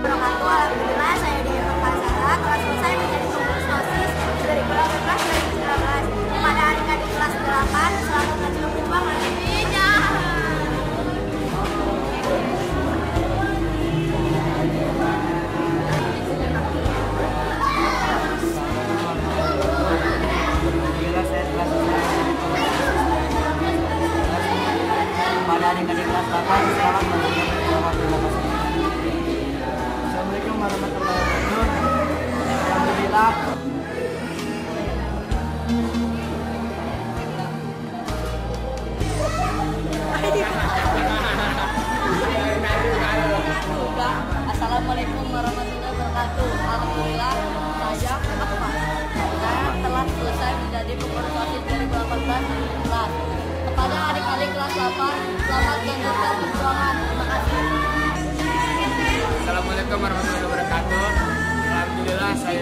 你好。Menjadi pengurus OSIS 2018 kelas. Kepada adik-adik kelas 8, selamat melanjutkan perjuangan. Terima kasih. Assalamualaikum warahmatullahi wabarakatuh. Alhamdulillah saya